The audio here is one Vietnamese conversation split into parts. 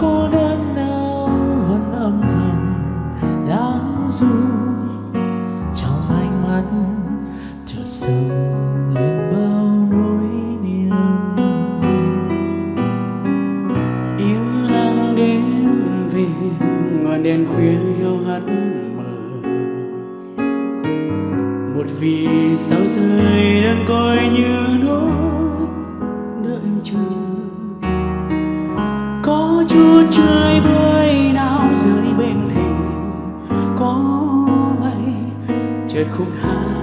cô đơn nào vẫn âm thầm lãng du trong ánh mắt chợt dâng lên bao nỗi niềm im lặng đêm về ngọn đèn khuya yêu hắt mờ. Một vì sao rơi đơn coi như nỗi đợi chờ chút chơi với nào dưới bên thềm. Có mây chợt khúc hát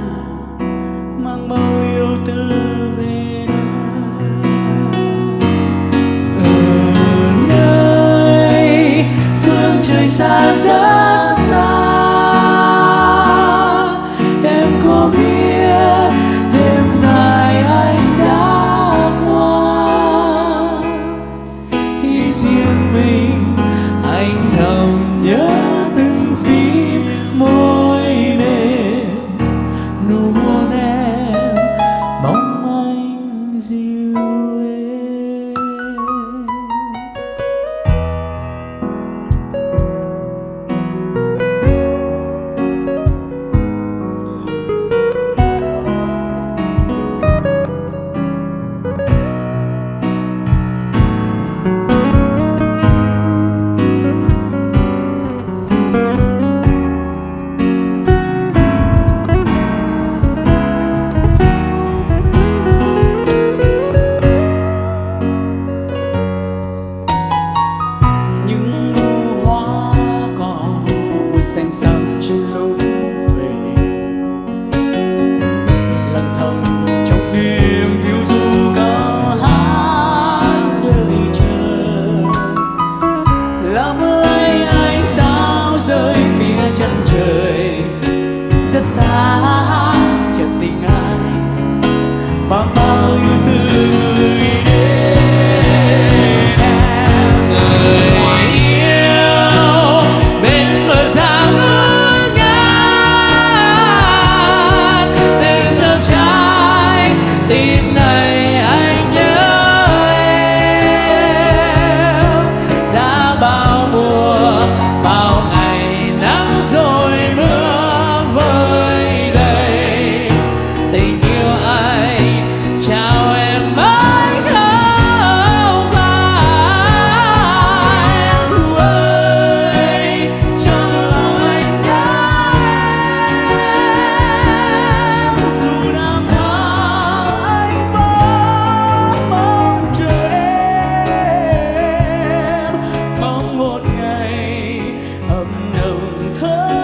mang bao yêu tư về. 더